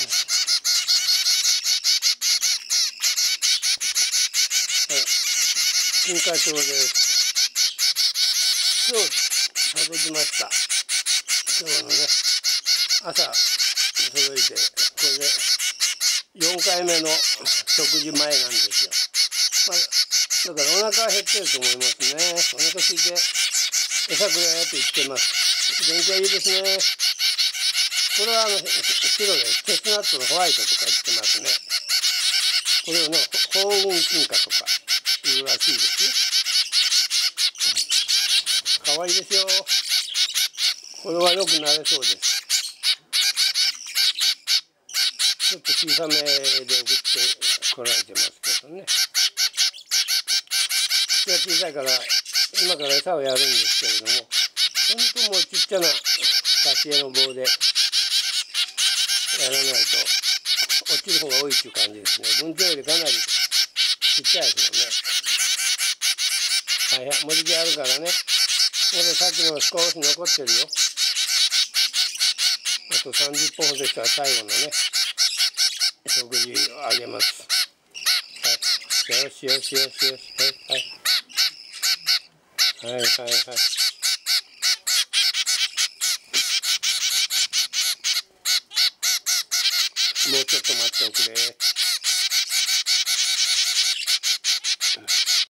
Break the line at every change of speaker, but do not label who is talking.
金会町です。今日、食べました。今日のね、朝、届いて、これで、4回目の食事前なんですよ。まあ、だからお腹は減ってると思いますね。お腹空いて、餌くれって言ってます。元気はいいですね。これはあの白でチェスナッツのホワイトとか言ってますね。これをね黄金金貨とかいうらしいですよかわいいですよ。これは良くなれそうです。ちょっと小さめで送ってこられてますけどね。口が小さいから今から餌をやるんですけれども本当もうちっちゃな挿絵の棒でやらない。と落ちる方が多い。ってい。う感じですね文鳥よりかなりちっちゃい。ですもんねはい。はい。文字あるからねこれさっきの少し残ってるよあと30分ほどしたら最後のね食事をあげますはい。よしよしよしよしはい。はい。はい。はい。はい。もうちょっと待っておくれ。